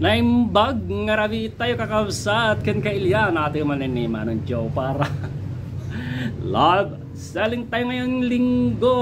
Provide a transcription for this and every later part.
Naimbag nga rabi tayo kakabsat kan kailyan ating maninima ng Joe para love selling tayo ngayong linggo.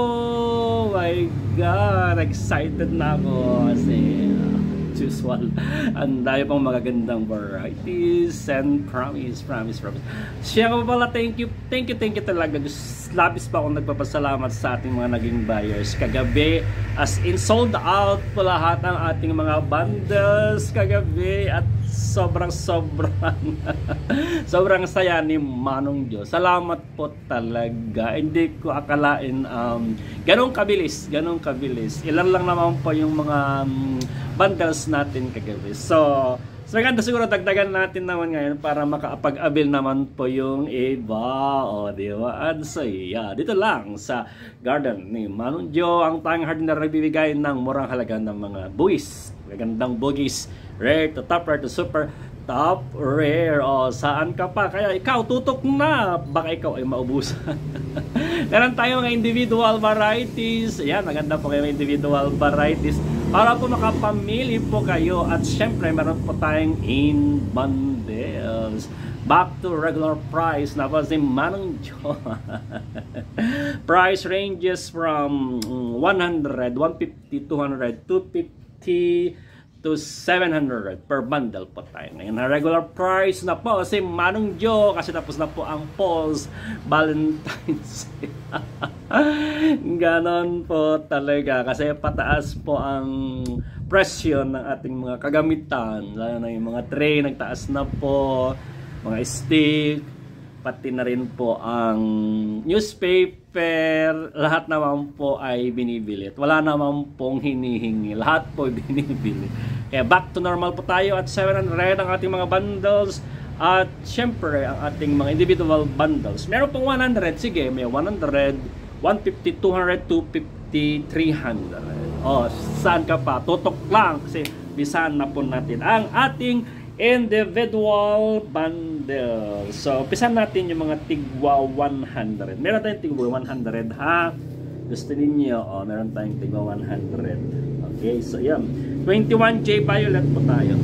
My god excited na ako. Kasi uh, usual ang dami pang magagandang varieties and promise promise promise. Siya ko pala thank you thank you thank you talaga just labis pa akong nagpapasalamat sa ating mga naging buyers kagabi as in sold out po lahat ng ating mga bundles kagabi at sobrang sobrang sobrang saya ni Manong Diyos. Salamat po talaga. Hindi ko akalain um, ganong kabilis, ganong kabilis. Ilan lang naman po yung mga um, bundles natin kagabi. So, So maganda siguro dagdagan natin naman ngayon para makapag-abil naman po yung iba. O, di ba? At so, yeah, dito lang sa garden ni Manong Joe, ang tanging hard na nagbibigay ng murang halaga ng mga buwis. Magandang bugis, rare to top, rare to super, top rare. O, saan ka pa? Kaya ikaw, tutok na. Baka ikaw ay maubusan. Meron tayo mga individual varieties. Ayan, maganda po kayo individual varieties para po makapamili po kayo at syempre meron po tayong in bundles. Back to regular price. Na po si Manong Joe price ranges from 100 150 200 250 to 700 per bundle po tayo. Ngayon, na regular price na po si Manong Joe kasi tapos na po ang Paul's Valentine's Ganon po talaga kasi pataas po ang presyo ng ating mga kagamitan. Lalo na yung mga tray, nagtaas na po, mga stick, pati na rin po ang newspaper, lahat naman po ay binibili. At wala naman pong hinihingi. Lahat po ay binibili. Kaya back to normal po tayo at 700 ang ating mga bundles. At syempre, ang ating mga individual bundles. Meron pong 100. Sige, may 100, 150, 200, 250, 300. Oh, saan ka pa? Tutok lang kasi bisan na po natin ang ating individual bundle. So, pisan natin yung mga tigwa 100. Meron tayong tigwa 100 ha. Gusto ninyo, oh, meron tayong tigwa 100. Okay, so yan. 21J Violet po tayo.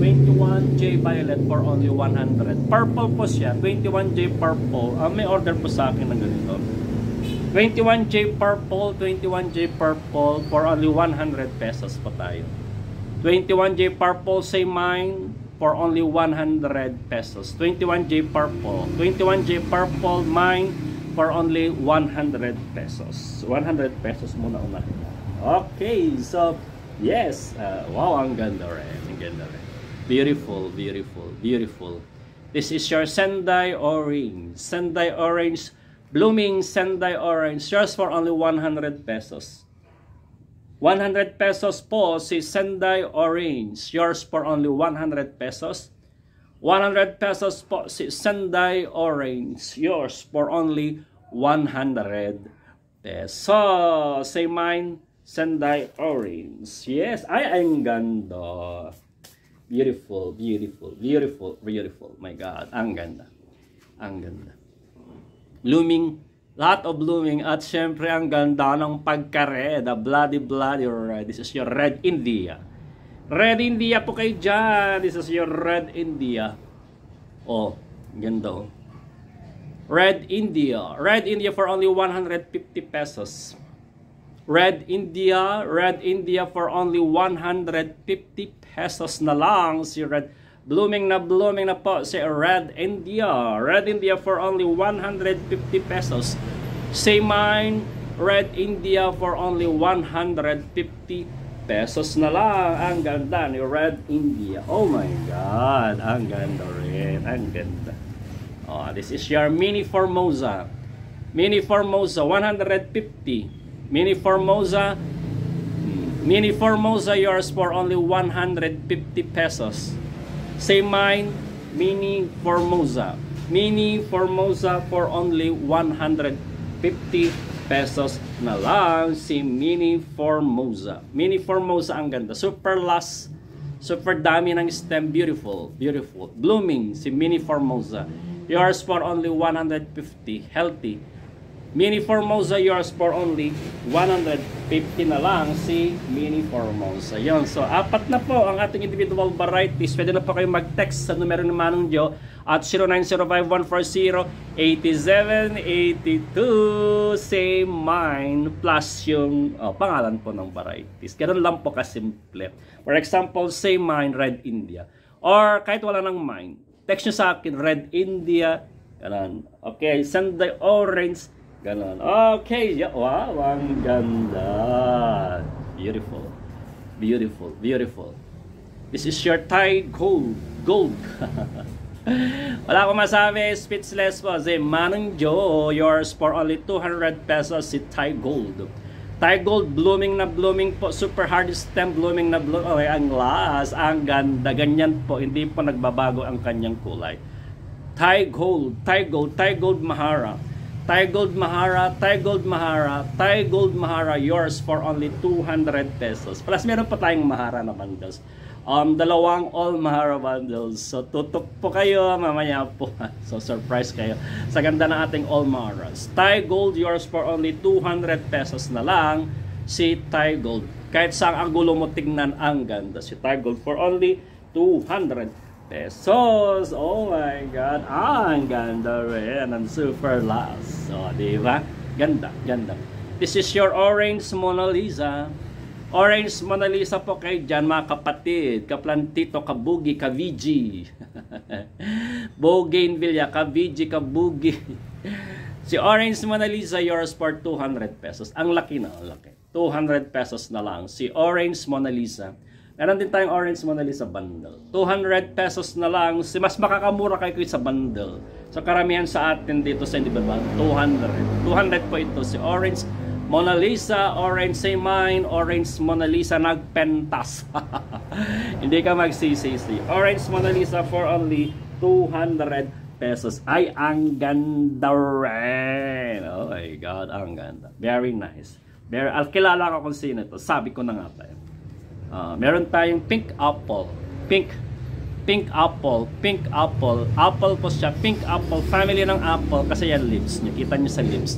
21J Violet for only 100. Purple po siya. 21J Purple. Uh, may order po sa akin ng ganito. 21J Purple, 21J Purple for only 100 pesos po tayo. 21J Purple same mine for only 100 pesos. 21J Purple. 21J Purple mine for only 100 pesos. 100 pesos muna unahin. Okay, so yes. Uh, wow, ang ganda rin. Ang ganda rin. Beautiful, beautiful, beautiful. This is your Sendai Orange. Sendai Orange, blooming Sendai Orange. Yours for only 100 pesos. 100 pesos po si Sendai Orange. Yours for only 100 pesos. 100 pesos po si Sendai Orange. Yours for only 100 pesos. Say mine, Sendai Orange. Yes, ay, ang ganda. Beautiful, beautiful, beautiful, beautiful. My God, ang ganda. Ang ganda. Blooming lot of blooming at syempre ang ganda ng pagka-red, a bloody bloody red. This is your red India. Red India po kayo dyan. This is your red India. Oh, ganda oh. Red India. Red India for only 150 pesos. Red India, Red India for only 150 pesos na lang si Red Blooming na blooming na po si Red India. Red India for only 150 pesos. Same mine, Red India for only 150 pesos na lang. Ang ganda ni Red India. Oh my God. Ang ganda rin. Ang ganda. Oh, this is your Mini Formosa. Mini Formosa, 150. Mini Formosa, Mini Formosa yours for only 150 pesos. Same mine, Mini Formosa. Mini Formosa for only 150 pesos na lang si Mini Formosa. Mini Formosa ang ganda. Super last, super dami ng stem. Beautiful, beautiful. Blooming si Mini Formosa. Yours for only 150. Healthy. Mini Formosa yours for only 150 na lang si Mini Formosa. Yun. So, apat na po ang ating individual varieties. Pwede na po kayo mag-text sa numero ni Manong Joe at 0905-140-8782 same mine plus yung oh, pangalan po ng varieties. Ganun lang po kasimple. For example, same mine, Red India. Or kahit wala ng mine, text nyo sa akin, Red India, ganun. Okay, send the orange, Ganon. Okay. Wow, ang ganda. Beautiful. Beautiful. Beautiful. This is your Thai gold. Gold. Wala akong masabi. Speechless po. Si Manong Joe, yours for only 200 pesos si Thai Gold. Thai Gold, blooming na blooming po. Super hard stem, blooming na blooming. Okay, ang last, ang ganda. Ganyan po. Hindi po nagbabago ang kanyang kulay. Thai Gold, Thai Gold, Thai Gold Mahara. Thai Gold Mahara, Thai Gold Mahara, Thai Gold Mahara, yours for only 200 pesos. Plus, meron pa tayong Mahara na bundles. Um, dalawang all Mahara bundles. So, tutok po kayo mamaya po. so, surprise kayo sa ganda ng ating all Maharas. Thai Gold, yours for only 200 pesos na lang. Si Thai Gold. Kahit sa angulo mo tingnan ang ganda. Si Thai Gold for only 200 pesos. Oh my God. Ah, ang ganda rin. Ang super last. So, di ba? Ganda, ganda. This is your orange Mona Lisa. Orange Mona Lisa po kayo dyan mga kapatid. Kaplantito, kabugi, kaviji. Bougainvillea, kaviji, kabugi. si Orange Mona Lisa, yours for 200 pesos. Ang laki na, ang laki. 200 pesos na lang. Si Orange Mona Lisa. Meron din tayong orange Mona Lisa bundle. 200 pesos na lang. Si mas makakamura kayo sa bundle. So karamihan sa atin dito sa hindi ba 200. 200 po ito si orange Mona Lisa, orange say mine, orange Mona Lisa nagpentas. hindi ka magsisisi. Orange Mona Lisa for only 200 pesos. Ay, ang ganda rin. Oh my God, ang ganda. Very nice. Very, al kilala ko kung sino ito. Sabi ko na nga tayo. Uh, meron tayong pink apple. Pink pink apple, pink apple. Apple po siya, pink apple. Family ng apple kasi yan lips niyo. Kita niyo sa lips.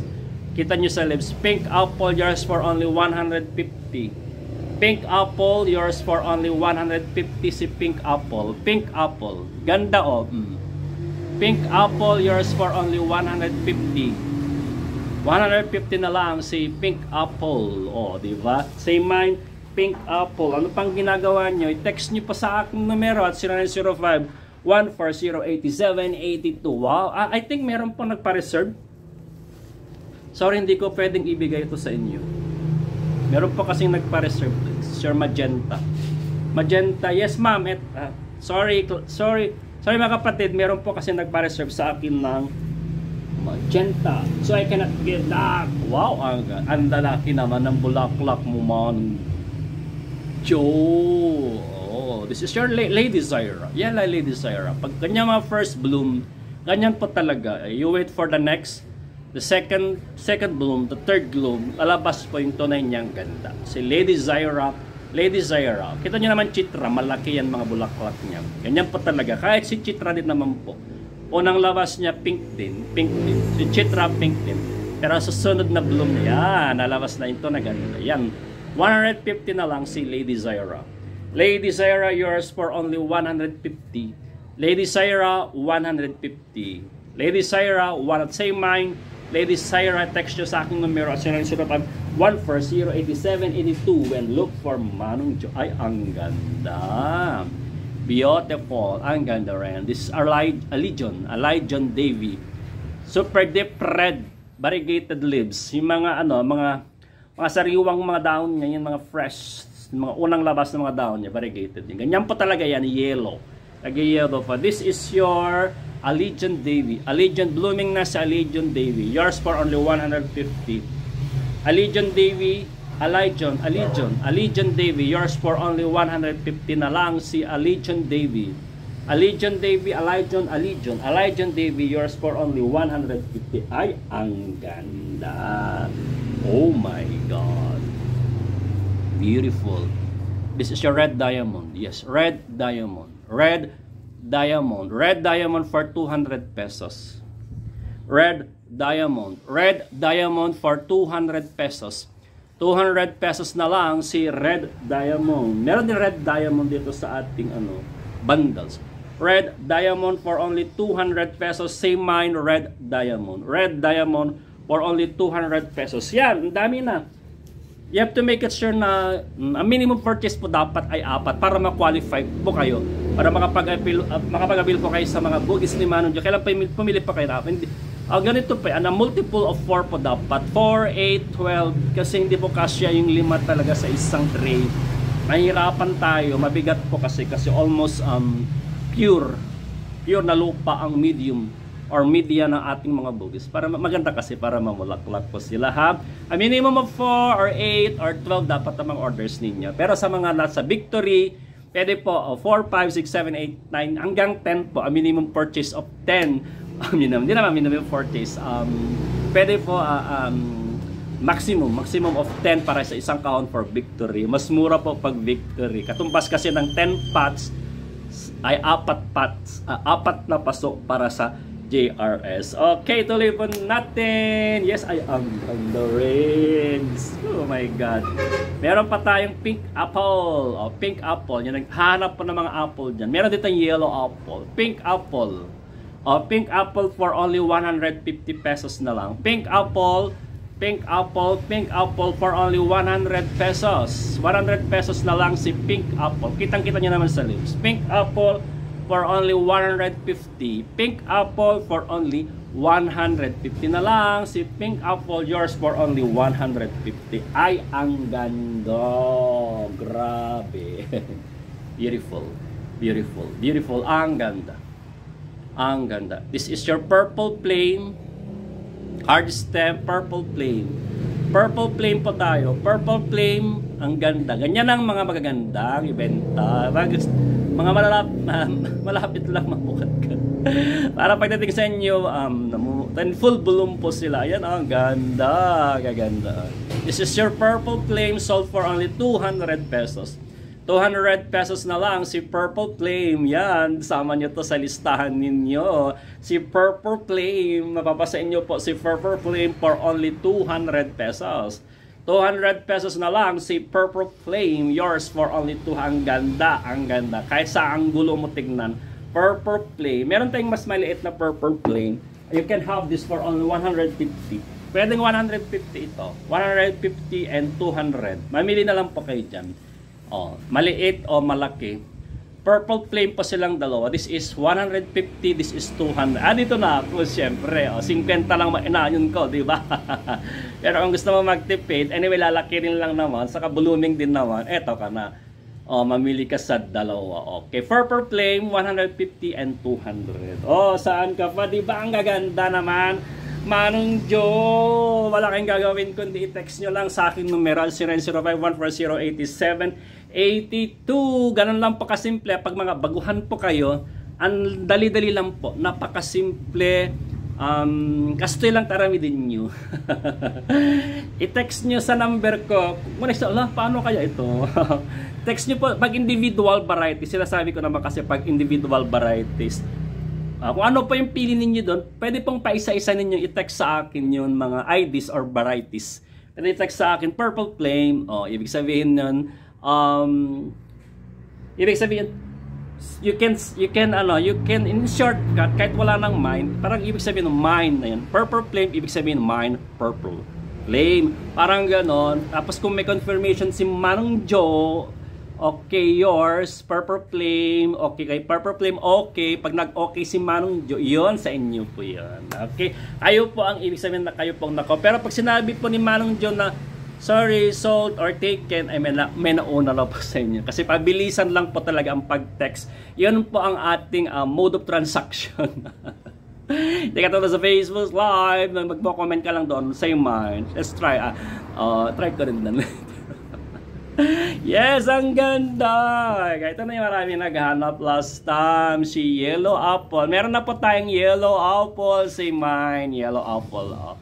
Kita niyo sa lips. Pink apple yours for only 150. Pink apple yours for only 150 si pink apple. Pink apple. Ganda oh. Mm. Pink apple yours for only 150. 150 na lang si pink apple. Oh, di ba? Same mind Pink Apple. Ano pang ginagawa nyo? I-text nyo pa sa aking numero at 0905 1408782. Wow, I think meron pong nagpa-reserve. Sorry, hindi ko pwedeng ibigay ito sa inyo. Meron po kasing nagpa-reserve. Sir Magenta. Magenta, yes ma'am. Uh, sorry, sorry. Sorry mga kapatid, meron po kasi nagpa-reserve sa akin ng magenta. So I cannot give that. Wow, ang, ang lalaki naman ng bulaklak mo man. Joe. Oh, this is your Lady Zyra. Yan yeah, Lady Zyra. Pag ganyan mga first bloom, ganyan po talaga. You wait for the next, the second second bloom, the third bloom, lalabas po yung tunay niyang ganda. Si Lady Zyra, Lady Zyra. Kita niyo naman Chitra, malaki yan mga bulaklak niya. Ganyan po talaga. Kahit si Chitra din naman po. Unang labas niya pink din, pink din. Si Chitra pink din. Pero sa sunod na bloom niya, nalabas na ito na ganda. Yan, 150 na lang si Lady Zaira. Lady Zaira, yours for only 150. Lady Zaira, 150. Lady Zaira, one at same mine. Lady Zaira, text nyo sa aking numero at 0905 1408782 and look for Manong Jo. Ay, ang ganda. Beautiful. Ang ganda rin. This is a Legion, a Legion Davy. Super deep red variegated leaves. Yung mga ano, mga mga sariwang mga dahon niya, mga fresh, mga unang labas ng mga dahon niya, variegated din. Ganyan po talaga yan, yellow. Nag-yellow pa. This is your Allegiant Davy. Allegiant, blooming na sa Allegiant Davy. Yours for only 150. Allegiant Davy, Allegiant, Allegiant, Allegiant Davy. Yours for only 150 na lang si Allegiant Davy. Allegiant Davy, Allegiant, Allegiant, Allegiant Davy. Yours for only 150. Ay, ang ganda. Oh my God. Beautiful. This is your red diamond. Yes, red diamond. Red diamond. Red diamond for 200 pesos. Red diamond. Red diamond for 200 pesos. 200 pesos na lang si red diamond. Meron din red diamond dito sa ating ano bundles. Red diamond for only 200 pesos. Same mine, red diamond. Red diamond for only 200 pesos. Yan, ang dami na. You have to make it sure na mm, ang minimum purchase po dapat ay apat para ma-qualify po kayo. Para makapag-appeal uh, makapag-appeal po kayo sa mga bugis ni Manong Kailan pa pumili pa kayo na? Hindi, uh, ganito pa, ano, multiple of 4 po dapat. 4, 8, 12, kasi hindi po kasya yung lima talaga sa isang tray. Mahirapan tayo, mabigat po kasi, kasi almost um, pure, pure na lupa ang medium or media ng ating mga bugis. Para maganda kasi para mamulaklak po sila ha. A minimum of 4 or 8 or 12 dapat ang mga orders ninyo. Pero sa mga nasa Victory, pwede po oh, 4, 5, 6, 7, 8, 9 hanggang 10 po. A minimum purchase of 10. minimum, hindi naman minimum purchase. Um, pwede po uh, um, maximum, maximum of 10 para sa isang count for Victory. Mas mura po pag Victory. Katumbas kasi ng 10 pots ay apat pots, uh, apat na pasok para sa JRS. Okay, tuloy po natin. Yes, I am on the rings. Oh my God. Meron pa tayong pink apple. Oh, pink apple. Yan, naghanap po ng mga apple dyan. Meron dito yellow apple. Pink apple. Oh, pink apple for only 150 pesos na lang. Pink apple, pink apple, pink apple for only 100 pesos. 100 pesos na lang si pink apple. Kitang-kita nyo naman sa lips. Pink apple, for only 150. Pink apple for only 150 na lang. Si pink apple yours for only 150. Ay, ang ganda. Grabe. beautiful. Beautiful. Beautiful. Ang ganda. Ang ganda. This is your purple plain. Hard stem purple plain. Purple plain po tayo. Purple plain. Ang ganda. Ganyan ang mga magagandang ibenta. Mga mga malalap, uh, malapit lang mamukat ka. Para pagdating sa inyo, um, full bloom po sila. Ayan, ang ganda, gaganda. This is your purple flame sold for only 200 pesos. 200 pesos na lang. Si Purple Flame. Yan, sama nyo to sa listahan ninyo. Si Purple Flame, mapapasa inyo po. Si Purple Flame for only 200 pesos. 200 pesos na lang. Si Purple Flame yours for only 2 ang ganda ang ganda. Kahit sa gulo mo tignan Purple Flame. Meron tayong mas maliit na Purple Flame. You can have this for only 150 pwedeng 150 ito. 150 and 200 mamili na lang po kayo dyan oh, maliit o malaki Purple Flame pa silang dalawa. This is 150, this is 200. Ah, dito na ako, syempre. Oh, 50 lang mainayon ko, di ba? Pero kung gusto mo magtipid, anyway, lalaki rin lang naman, saka blooming din naman, eto ka na. Oh, mamili ka sa dalawa. Okay, Purple Flame, 150 and 200. Oh, saan ka pa? Di ba ang gaganda naman? Manong Joe, wala kayong gagawin kundi i-text nyo lang sa akin numeral 0905-1408782. Ganun lang po kasimple. Pag mga baguhan po kayo, ang dali-dali lang po. Napakasimple. Um, kastoy lang tarami din nyo. I-text nyo sa number ko. Muna sa Allah, paano kaya ito? Text nyo po, pag individual varieties, sila sabi ko naman kasi pag individual varieties, Uh, kung ano pa yung pili ninyo doon, pwede pong paisa-isa ninyo i-text sa akin yung mga IDs or varieties. Pwede i-text sa akin purple flame, oh, ibig sabihin nun, um, ibig sabihin, you can, you can, ano, you can, in shortcut, kahit wala nang mine, parang ibig sabihin ng mine na yun. Purple flame, ibig sabihin mine, purple flame. Parang ganon. Tapos kung may confirmation si Manong Joe, Okay, yours, Purple Flame. Okay, kay Purple Flame, okay. Pag nag-okay si Manong Jo, yun sa inyo po yun. Okay? Kayo po ang ibig sabihin na kayo pong nako. Pero pag sinabi po ni Manong Jo na sorry, sold or taken, ay may, na, may nauna lang po sa inyo. Kasi pabilisan lang po talaga ang pag-text. Yun po ang ating uh, mode of transaction. Hindi ka sa Facebook Live, magpo-comment ka lang doon, same mind. Let's try. Uh, uh, try ko rin lang. yes, ang ganda! Ito na yung marami naghanap last time. Si Yellow Apple. Meron na po tayong Yellow Apple. Si mine, Yellow Apple. Oh.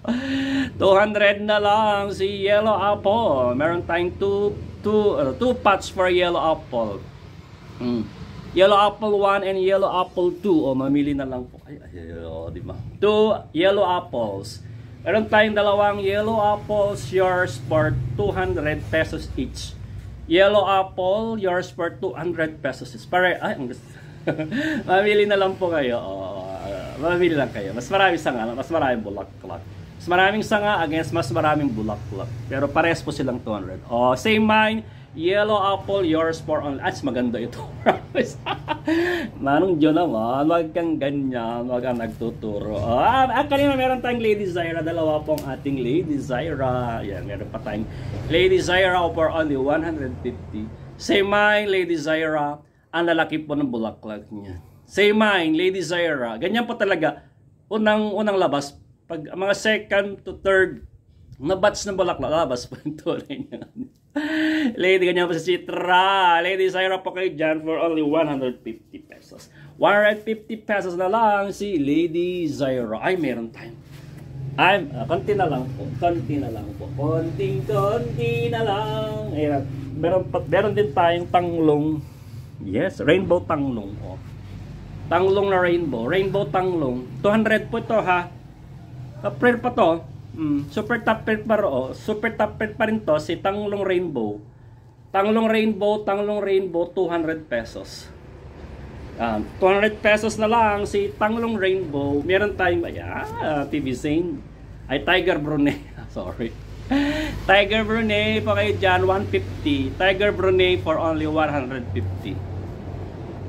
200 na lang si Yellow Apple. Meron tayong 2 two, two, uh, two pots for Yellow Apple. Mm. Yellow apple 1 and yellow apple 2. O, mamili na lang po. Ay, ay, ay, oh, di ba? Two yellow apples. Meron tayong dalawang yellow apples, yours for 200 pesos each. Yellow apple, yours for 200 pesos. Pare, ay, ang gusto. mamili na lang po kayo. O, uh, mamili lang kayo. Mas marami sanga, mas maraming bulaklak. Mas maraming sanga against mas maraming bulaklak. Pero pares po silang 200. O, same mind Yellow apple, yours for only. As maganda ito. Manong Diyo naman, wag kang ganyan, wag kang nagtuturo. Ah, ah, kanina meron tayong Lady Zaira, dalawa pong ating Lady Zaira. Yan, meron pa tayong Lady Zaira for only 150. Say mine, Lady Zaira, ang lalaki po ng bulaklak niya. Say mine, Lady Zaira. Ganyan po talaga. Unang, unang labas, pag mga second to third na batch ng bulaklak, labas po yung tunay niya. Lady, ganyan po sa Citra. Lady, Zaira po kayo dyan for only 150 pesos. 150 pesos na lang si Lady Zaira. Ay, meron time. Ay, uh, konti na lang po. Konti na lang po. Konting, konti na lang. Ayan. Meron, meron din tayong tanglong. Yes, rainbow tanglong. Oh. Tanglong na rainbow. Rainbow tanglong. 200 po ito ha. April pa to. Mm, super top pair pa ro. Super top pair pa rin to si Tanglong Rainbow. Tanglong Rainbow, Tanglong Rainbow 200 pesos. Um, 200 pesos na lang si Tanglong Rainbow. Meron tayong ayan, uh, TV Zane. Ay Tiger Brunei. Sorry. Tiger Brunei pa kayo dyan, 150. Tiger Brunei for only 150.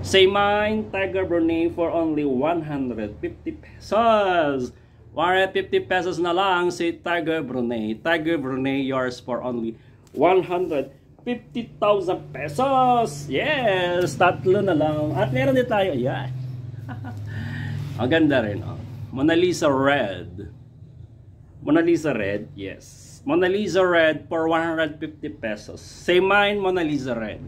Say mine, Tiger Brunei for only 150 pesos. 150 pesos na lang si Tiger Brunei. Tiger Brunei yours for only 150,000 pesos. Yes, tatlo na lang. At meron din tayo, ayan. Ang ganda rin, oh. Mona Lisa Red. Mona Lisa Red, yes. Mona Lisa Red for 150 pesos. Say mine, Mona Lisa Red.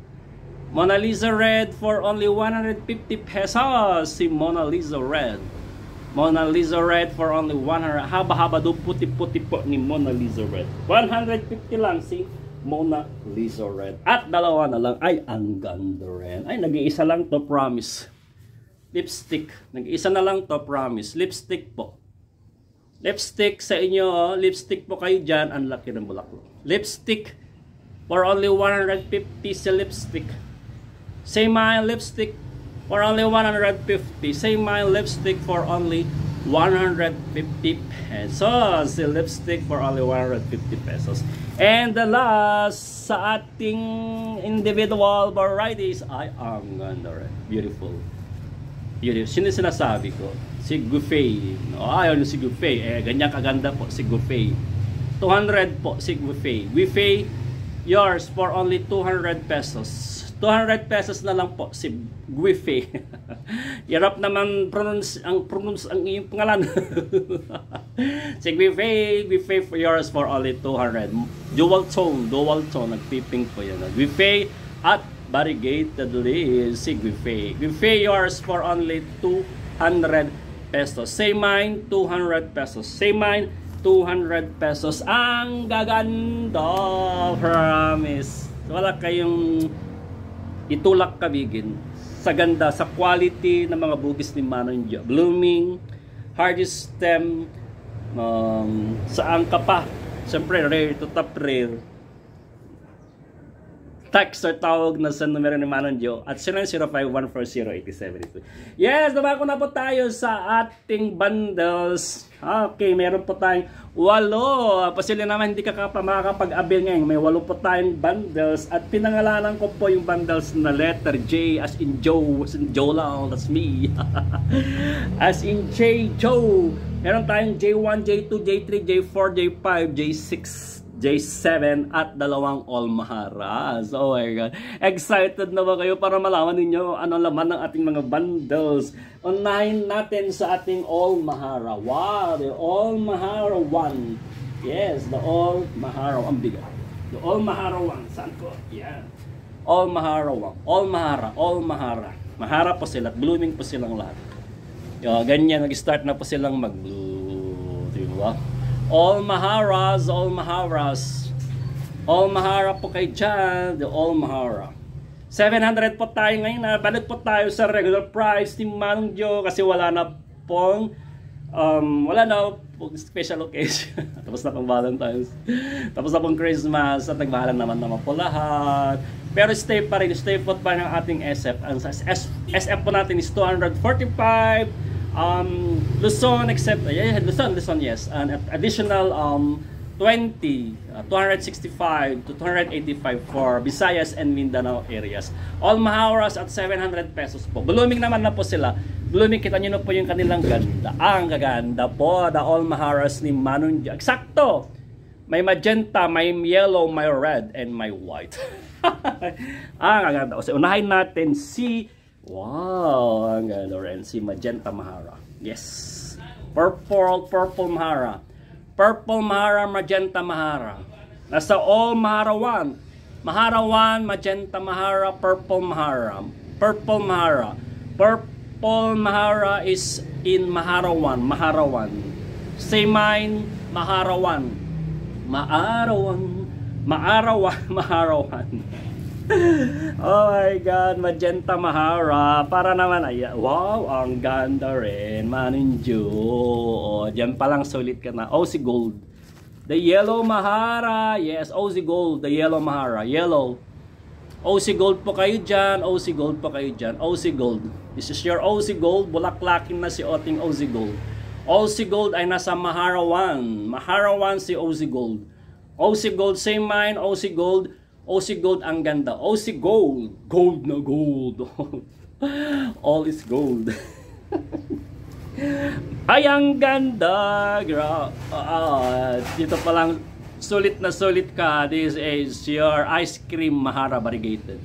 Mona Lisa Red for only 150 pesos. Si Mona Lisa Red. Mona Lisa Red for only 100. Haba-haba do puti-puti po ni Mona Lisa Red. 150 lang si Mona Lisa Red. At dalawa na lang. Ay, ang ganda rin. Ay, nag-iisa lang to, promise. Lipstick. Nag-iisa na lang to, promise. Lipstick po. Lipstick sa inyo, oh. lipstick po kayo dyan. Ang laki ng bulaklak. Lipstick for only 150 sa lipstick. Same my lipstick for only 150. Same my lipstick for only 150 pesos. The lipstick for only 150 pesos. And the last sa ating individual varieties ay ang ganda rin. Beautiful. Beautiful. Sino sinasabi ko? Si Gufay. No, ayaw si Gufay. Eh, ganyan kaganda po si Gufay. 200 po si Gufay. Gufay, yours for only 200 pesos. 200 pesos na lang po si Guife. Hirap naman pronounce ang pronounce ang iyong pangalan. si Guife, Guife for yours for only 200. Dual tone, dual tone nagpiping po yan. Guife at variegated leaves si Guife. Guife yours for only 200 pesos. Say mine 200 pesos. Say mine 200 pesos. Ang gaganda, promise. Wala kayong itulak kabigin sa ganda, sa quality ng mga bugis ni Manon Dio. Blooming, hardy stem, um, saan ka pa? Siyempre, rare to top rare text or tawag na sa numero ni Manon Dio at 0905-140-8772. Yes, dumako na po tayo sa ating bundles. Okay, meron po tayong walo. Pasili naman hindi ka makakapag-abil ngayon. May walo po tayong bundles at pinangalanan ko po yung bundles na letter J as in Joe. As in Joe lang, that's me. as in J, Joe. Meron tayong J1, J2, J3, J4, J5, J6, J7 at dalawang All Maharas. Oh my God. Excited na ba kayo para malaman ninyo ano laman ng ating mga bundles? Unahin natin sa ating All Mahara. Wow, the All Mahara 1. Yes, the All Mahara. Ang bigat. The All Mahara 1. Saan ko? Yan. All Mahara 1. All Mahara. All Mahara. Po sila. Blooming po silang lahat. Yo, ganyan, nag-start na po silang mag-blue. Diba? All Maharas, All Maharas. All Mahara po kay dyan, the All Mahara. 700 po tayo ngayon. na balik po tayo sa regular price ni Manong Joe kasi wala na pong um, wala na pong special occasion. Tapos na pong Valentine's. Tapos na pong Christmas at nagbahalan naman naman po lahat. Pero stay pa rin, stay put pa ng ating SF. Ang SF po natin is 245. Um, Luzon except, yeah, Luzon, Luzon, yes. An additional um, 20, uh, 265 to 285 for Visayas and Mindanao areas. All Mahawaras at 700 pesos po. Blooming naman na po sila. Blooming, kita nyo na po yung kanilang ganda. Ang gaganda po, the All Mahawaras ni Manunja. Eksakto! May magenta, may yellow, may red, and may white. ang gaganda. So, unahin natin si, wow, ang ganda rin, si Magenta Mahara. Yes. Purple, purple Mahara. Purple Mahara, Magenta Mahara. Nasa all Mahara 1. Mahara 1, Magenta Mahara, Purple Mahara. Purple Mahara. Purple Mahara is in Mahara 1. Mahara 1. Same Mahara 1. Maarawan. Maarawan. Maharawan. oh my God, Magenta Mahara. Para naman, ay, wow, ang ganda rin. Maninjo. Oh, dyan palang sulit ka na. Oh, si Gold. The Yellow Mahara. Yes, OC Gold. The Yellow Mahara. Yellow. OC Gold po kayo dyan. OC Gold po kayo dyan. OC Gold. This is your OC Gold. Bulaklakin na si Oting OC Gold. OC Gold ay nasa Mahara 1. Mahara 1 si OC Gold. OC Gold, same mine. OC Gold. OC Gold ang ganda. OC Gold. Gold na gold. All is gold. Ay, ang ganda. Gra uh, dito pa lang, sulit na sulit ka. This is your ice cream Mahara variegated.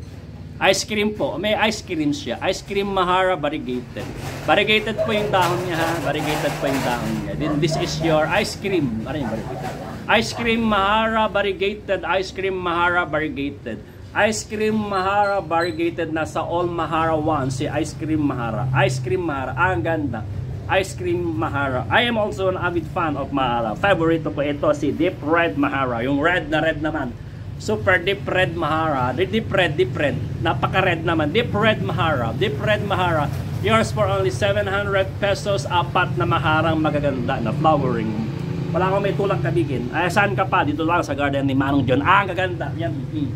Ice cream po. May ice cream siya. Ice cream Mahara variegated. Variegated po yung dahon niya ha. Variegated po yung dahon niya. This is your ice cream. Ano yung variegated? Ice cream Mahara variegated, ice cream Mahara variegated. Ice cream Mahara variegated na sa All Mahara 1 si Ice cream Mahara. Ice cream Mahara, ang ganda. Ice cream Mahara. I am also an avid fan of Mahara. Favorito ko ito si Deep Red Mahara. Yung red na red naman. Super Deep Red Mahara. Deep Red, Deep Red. Napaka-red naman. Deep Red Mahara. Deep Red Mahara. Yours for only 700 pesos. Apat na maharang magaganda na flowering wala akong may tulak kabigin. Ay, saan ka pa? Dito lang sa garden ni Manong John. Ah, ang gaganda. Yan. Mm.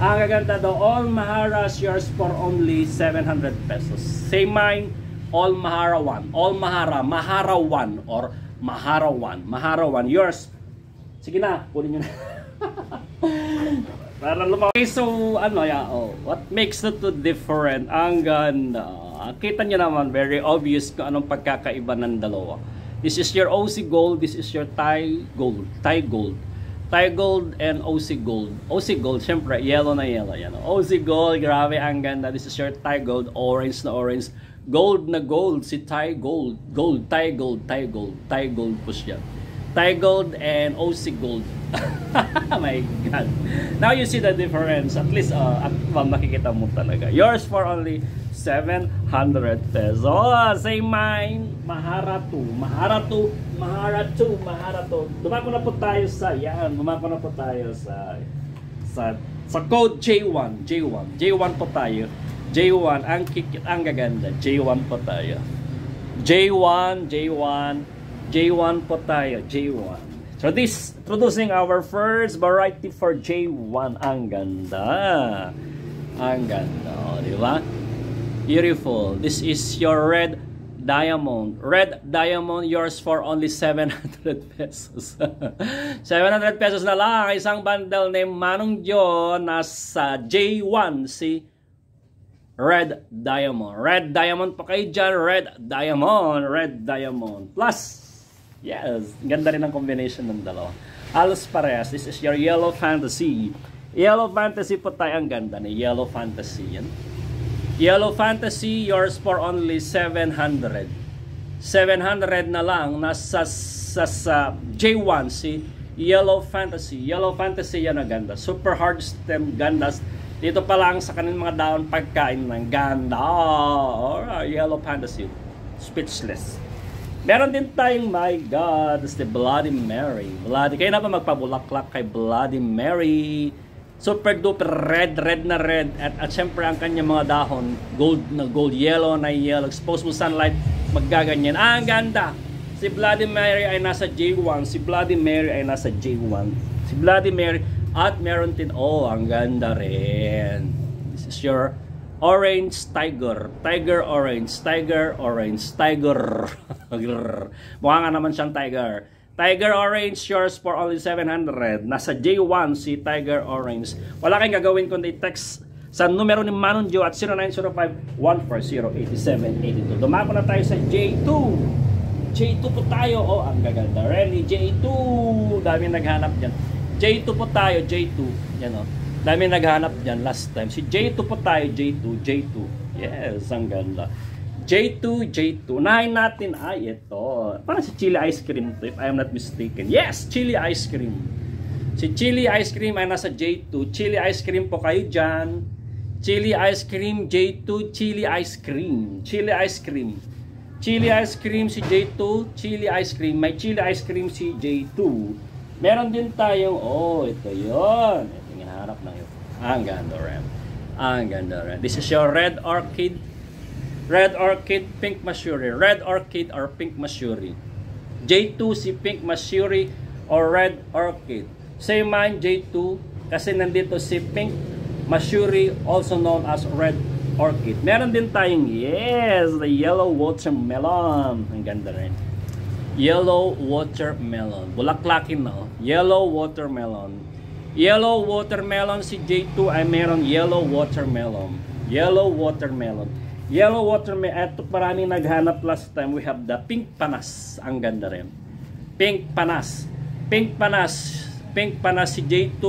Ang gaganda daw. All Maharas yours for only 700 pesos. Same mine. All Mahara 1. All Mahara. Mahara 1 or Mahara 1. Mahara 1. Yours. Sige na. Kunin nyo na. Para lumaw. Okay, so ano ya, oh, what makes the two different? Ang ganda. Kita niyo naman, very obvious kung anong pagkakaiba ng dalawa. This is your OC Gold. This is your Thai Gold. Thai Gold. Thai Gold and OC Gold. OC Gold, syempre, yellow na yellow. Yan. OC Gold, grabe, ang ganda. This is your Thai Gold. Orange na orange. Gold na gold. Si Thai Gold. Gold, Thai Gold, Thai Gold. Thai Gold po siya. Thai Gold and OC Gold. My God. Now you see the difference. At least, uh, at well, makikita mo talaga. Yours for only 700 pesos. Oh, say mine. Maharatu. Maharatu. Maharatu. Maharatu. Dumako na po tayo sa, yan. Dumako na po tayo sa, sa, sa code J1. J1. J1 po tayo. J1. Ang kikit, ang gaganda. J1 po tayo. J1, J1, J1 po tayo. J1. So this, introducing our first variety for J1. Ang ganda. Ang ganda. O, di ba? Beautiful. This is your red diamond. Red diamond, yours for only 700 pesos. 700 pesos na lang. Isang bundle ni Manong John nasa J1 si Red Diamond. Red Diamond pa kayo dyan. Red Diamond. Red Diamond. Plus, Yes, ganda rin ang combination ng dalawa. Halos parehas. This is your Yellow Fantasy. Yellow Fantasy po tayo ang ganda ni Yellow Fantasy. Yan. Yellow Fantasy, yours for only 700. 700 na lang nasa sa, sa J1 si Yellow Fantasy. Yellow Fantasy yan ang ganda. Super hard stem ganda. Dito pa lang sa kanilang mga daon pagkain ng ganda. Oh, Yellow Fantasy. Speechless. Meron din tayong, my God, the Bloody Mary. Bloody, kayo na ba magpabulaklak kay Bloody Mary? Super duper red, red na red. At, at syempre ang kanyang mga dahon, gold na gold, yellow na yellow. Exposed mo sunlight, maggaganyan. Ah, ang ganda! Si Bloody Mary ay nasa J1. Si Bloody Mary ay nasa J1. Si Bloody Mary at meron din, oh, ang ganda rin. This is your orange tiger. Tiger orange. Tiger orange. Tiger. Mukha nga naman siyang tiger. Tiger Orange yours for only 700. Nasa J1 si Tiger Orange. Wala kayong gagawin kundi text sa numero ni Manon Joe at 0905-140-8782. Dumako na tayo sa J2. J2 po tayo. Oh, ang gaganda. Renny, J2. Dami naghanap dyan. J2 po tayo, J2. Yan. Oh. Dami naghanap dyan last time. Si J2 po tayo, J2, J2. Yes, ang ganda. J2, J2. Unahin natin ay ito. Parang si chili ice cream to if I am not mistaken. Yes, chili ice cream. Si chili ice cream ay nasa J2. Chili ice cream po kayo dyan. Chili ice cream, J2, chili ice cream. Chili ice cream. Chili ice cream si J2, chili ice cream. May chili ice cream si J2. Meron din tayong, oh, ito yon. Ito yung hinaharap ng ito. Ang ganda rin. Ang ganda rin. This is your red orchid Red Orchid, Pink Masuri. Red Orchid or Pink Masuri. J2 si Pink Masuri or Red Orchid. Same man J2 kasi nandito si Pink Masuri also known as Red Orchid. Meron din tayong yes, the yellow watermelon. Ang ganda rin. Yellow watermelon. Bulaklakin na oh. Yellow watermelon. Yellow watermelon si J2 ay meron yellow watermelon. Yellow watermelon. Yellow watermelon. Ito maraming naghanap last time. We have the pink panas. Ang ganda rin. Pink panas. Pink panas. Pink panas si J2.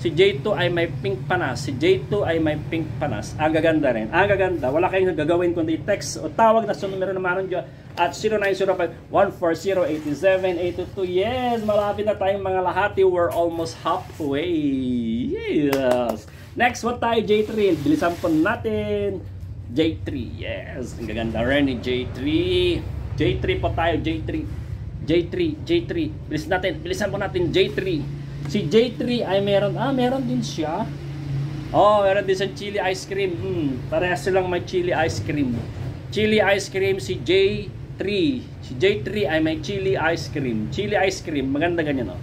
Si J2 ay may pink panas. Si J2 ay may pink panas. Ang gaganda rin. Ang gaganda. Wala kayong gagawin kundi text o tawag na sa numero na maron dyan at 0905-140-8782. Yes! Malapit na tayong mga lahati. We're almost halfway. Yes! Next, what tayo J3? Bilisan po natin. J3. Yes, ang gaganda rin ni J3. J3 pa tayo, J3. J3, J3. Bilis natin, bilisan po natin J3. Si J3 ay meron, ah, meron din siya. Oh, meron din sa chili ice cream. Hmm, parehas silang may chili ice cream. Chili ice cream si J3. Si J3 ay may chili ice cream. Chili ice cream, maganda ganyan, oh.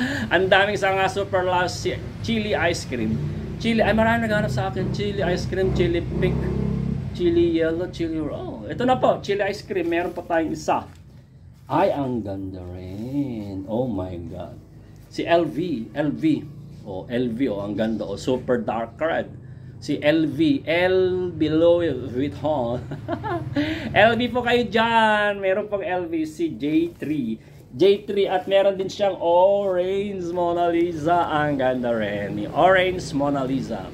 Ang daming sa nga super last chili ice cream. Chili, ay marami naghanap sa akin. Chili ice cream, chili pink Chili yellow, chili roll. Ito oh, na po, chili ice cream. Meron po tayong isa. Ay, ang ganda rin. Oh my God. Si LV, LV. Oh, LV, oh, ang ganda. Oh, super dark red. Si LV, L below with hall. LV po kayo dyan. Meron pong LV, si J3. J3 at meron din siyang Orange Mona Lisa. Ang ganda rin. Orange Mona Lisa.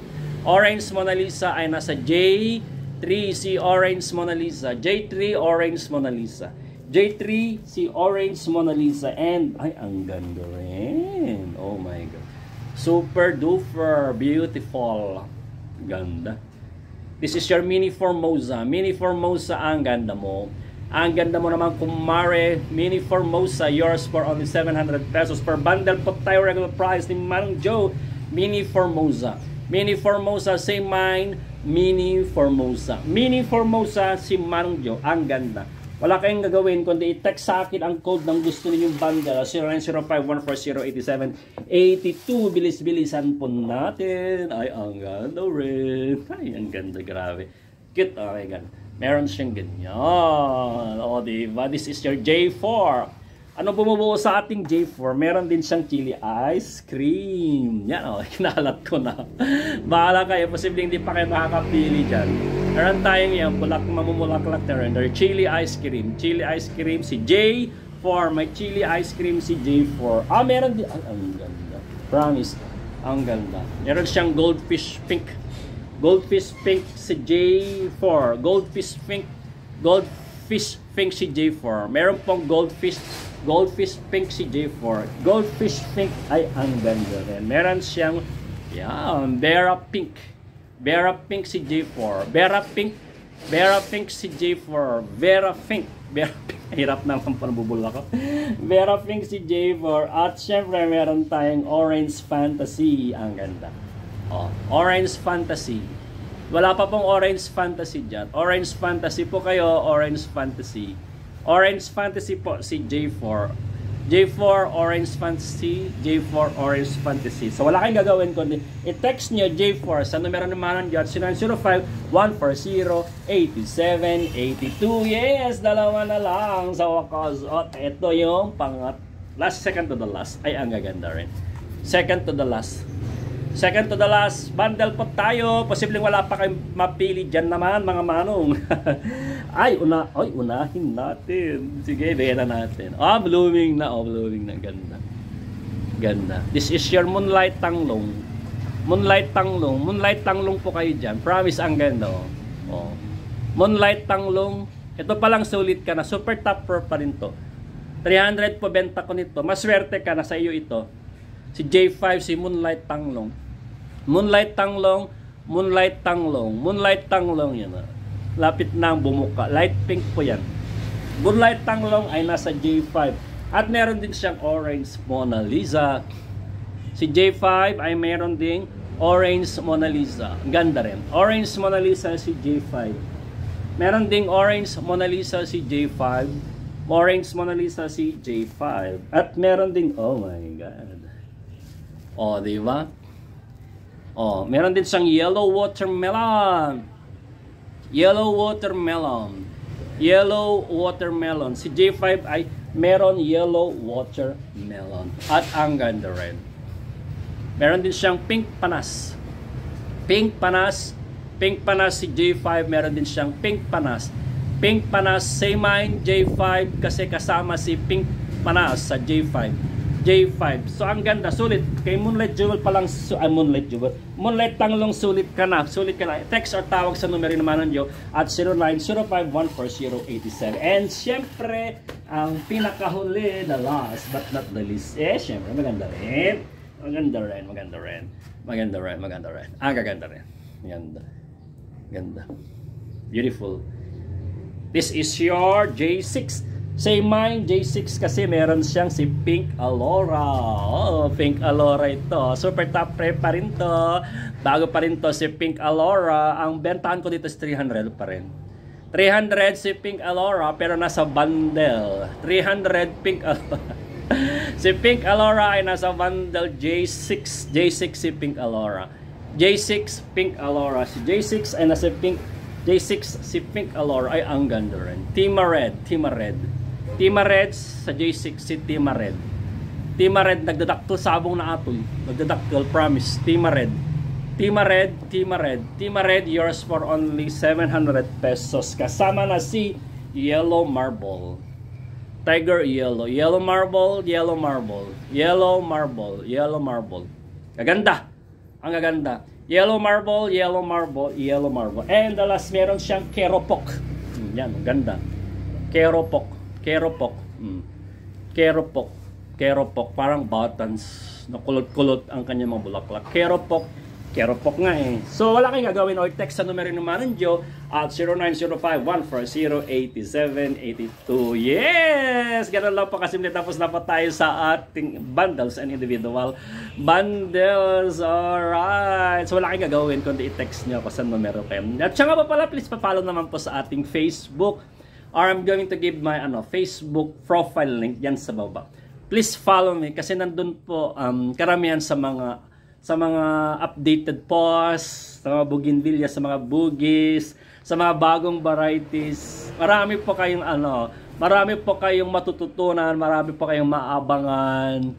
Orange Mona Lisa ay nasa J3. 3C Orange Mona Lisa, J3 Orange Mona Lisa, J3 si Orange Mona Lisa and ay ang ganda rin. Oh my god. Super duper beautiful. Ganda. This is your mini Formosa. Mini Formosa ang ganda mo. Ang ganda mo naman kumare, Mini Formosa, yours for only 700 pesos per bundle po tayo regular price ni Manong Joe, Mini Formosa. Mini Formosa, same mine, Mini Formosa. Mini Formosa si Marungjo. Ang ganda. Wala kayong gagawin kundi i-text sa akin ang code ng gusto ninyong bundle. 0905-140-8782 bilis-bilisan po natin. Ay ang ganda rin. Ay ang ganda grabe. Cute my god meron siyang ganyan. O diba this is your J4 ano bumubuo sa ating J4? Meron din siyang chili ice cream. Yan o, oh, kinalat ko na. Bahala kayo, posibleng hindi pa kayo nakakapili dyan. Meron tayong yan, bulak, mamumulaklak na rin. There, chili ice cream. Chili ice cream si J4. May chili ice cream si J4. Ah, meron din. Ang, ang ganda. Promise. Ang ganda. Meron siyang goldfish pink. Goldfish pink si J4. Goldfish pink. Goldfish pink si J4. Meron pong goldfish Goldfish Pink si J4. Goldfish Pink ay ang ganda rin. Meron siyang, yan, Vera Pink. Vera Pink si J4. Vera Pink, Vera Pink si J4. Vera Pink. Vera Pink. Hirap naman pa nabubula ko. Vera Pink si J4. At syempre, meron tayong Orange Fantasy. Ang ganda. Oh, Orange Fantasy. Wala pa pong Orange Fantasy dyan. Orange Fantasy po kayo, Orange Fantasy. Orange Fantasy po si J4. J4 Orange Fantasy, J4 Orange Fantasy. So wala kayong gagawin kundi i-text nyo J4 sa numero ng dyan, 0905-140-8782. Yes, dalawa na lang sa wakas. At ito yung pangat, last second to the last. Ay, ang gaganda rin. Second to the last. Second to the last, bundle po tayo. Posibleng wala pa kayong mapili dyan naman, mga manong. ay, una, ay, unahin natin. Sige, na natin. Ah, oh, blooming na. Oh, blooming na. Ganda. Ganda. This is your Moonlight Tanglong. Moonlight Tanglong. Moonlight Tanglong po kayo dyan. Promise, ang ganda. Oh. oh. Moonlight Tanglong. Ito palang sulit ka na. Super top pro pa rin to. 300 po benta ko nito. Maswerte ka na sa iyo ito. Si J5, si Moonlight Tanglong. Moonlight Tanglong, Moonlight Tanglong, Moonlight Tanglong yan. Ah. Lapit ang bumuka. Light pink po yan. Moonlight Tanglong ay nasa J5. At meron din siyang orange Mona Lisa. Si J5 ay meron ding orange Mona Lisa. Ganda rin. Orange Mona Lisa si J5. Meron ding orange Mona Lisa si J5. Orange Mona Lisa si J5. At meron ding, oh my God. Oh, di ba? Oh, meron din siyang yellow watermelon. Yellow watermelon. Yellow watermelon. Si J5 ay meron yellow watermelon. At ang ganda rin. Meron din siyang pink panas. Pink panas. Pink panas si J5. Meron din siyang pink panas. Pink panas, same mine, J5 kasi kasama si pink panas sa J5. J5. So ang ganda, sulit. Kay Moonlight Jewel pa lang, su ah, Moonlight Jewel. Moonlight Tanglong, sulit ka na. Sulit ka na. Text or tawag sa numero naman nyo at 0905140887. And syempre, ang pinakahuli, the last but not the least, eh, syempre, maganda rin. Maganda rin, maganda rin. Maganda rin, maganda rin. Ah, gaganda rin. Ganda. Ganda. Beautiful. This is your J6 Same mine, J6 kasi meron siyang si Pink Alora. Oh, Pink Alora ito. Super top pre pa rin to. Bago pa rin to si Pink Alora. Ang bentahan ko dito is 300 pa rin. 300 si Pink Alora pero nasa bundle. 300 Pink Alora. si Pink Alora ay nasa bundle J6. J6 si Pink Alora. J6 Pink Alora. Si J6 ay nasa Pink J6 si Pink Alora ay ang ganda rin. Tima Red, Tima Red. Tima Reds sa J6 si Tima Red. Tima Red nagdadakkel sabong na atol. Nagdadakkel promise. Tima Red. Tima Red, Tima Red. Tima Red yours for only 700 pesos. Kasama na si Yellow Marble. Tiger Yellow. Yellow Marble, Yellow Marble. Yellow Marble, Yellow Marble. Gaganda. Ang gaganda. Yellow Marble, Yellow Marble, Yellow Marble. And the last meron siyang Keropok. Yan, ganda. Keropok. Keropok. Mm. Keropok. Keropok. Parang buttons na kulot-kulot ang kanyang mga bulaklak. Keropok. Keropok nga eh. So wala kayong gagawin or text sa numero naman ng Joe at 0905-140-8782. Yes! Ganun lang po kasimple. Tapos na po tayo sa ating bundles and individual bundles. Alright! So wala kayong gagawin kundi i-text nyo ako sa numero kayo. At siya nga pa pala, please pa-follow naman po sa ating Facebook or I'm going to give my ano Facebook profile link yan sa baba. Please follow me kasi nandun po um, karamihan sa mga sa mga updated posts, sa mga bougainvillea, sa mga bugis, sa mga bagong varieties. Marami po kayong ano, marami po kayong matututunan, marami po kayong maabangan.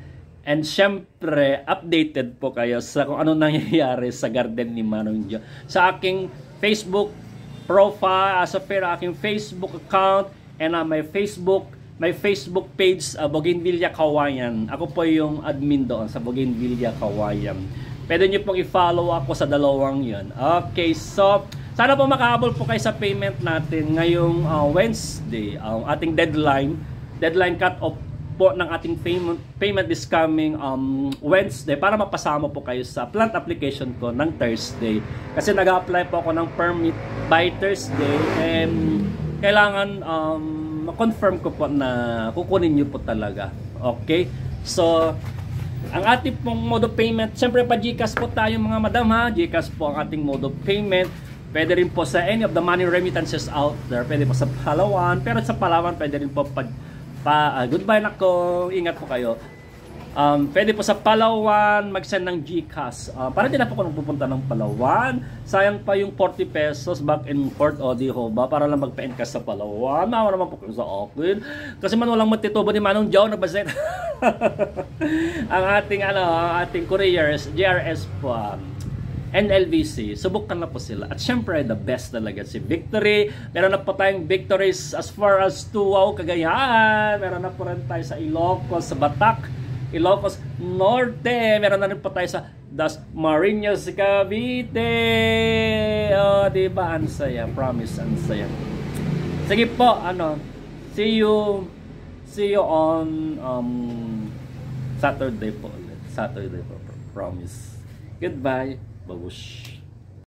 And syempre, updated po kayo sa kung ano nangyayari sa garden ni Manong Dio. Sa aking Facebook profile, sa pero aking Facebook account, and uh, my Facebook, my Facebook page, uh, Bougainvillea Kawayan. Ako po yung admin doon sa Bougainvillea Kawayan. Pwede nyo pong i-follow ako sa dalawang yon. Okay, so, sana po makahabol po kayo sa payment natin ngayong uh, Wednesday. Uh, ating deadline, deadline cut off po ng ating payment, payment this coming um, Wednesday para mapasama po kayo sa plant application ko ng Thursday. Kasi nag-apply po ako ng permit by Thursday and kailangan um, ma-confirm ko po na kukunin nyo po talaga. Okay? So, Ang ating pong mode of payment, siyempre pa GCash po tayo mga madam ha. GCash po ang ating mode of payment. Pwede rin po sa any of the money remittances out there. Pwede po sa Palawan. Pero sa Palawan, pwede rin po pa, pa uh, goodbye nako. Ingat po kayo. Um, pwede po sa Palawan mag-send ng GCash. Uh, para din na po kung pupunta ng Palawan. Sayang pa yung 40 pesos back in Port Odiho ba para lang magpa-encash sa Palawan. Mawa naman po sa akin. Kasi man walang matitubo ni Manong Joe nagbaset. ang ating ano, ang ating couriers, JRS po. Um, NLVC, subukan na po sila. At syempre, the best talaga si Victory. Meron na po tayong victories as far as Tuwaw, Cagayan. Meron na po rin tayo sa Ilocos, sa Batak. Ilocos Norte. Meron na rin po tayo sa Das Marinas Cavite. Oh, di ba? Ang saya. Promise, ang saya. Sige po, ano, see you, see you on um, Saturday po ulit. Saturday po, promise. Goodbye. bagus.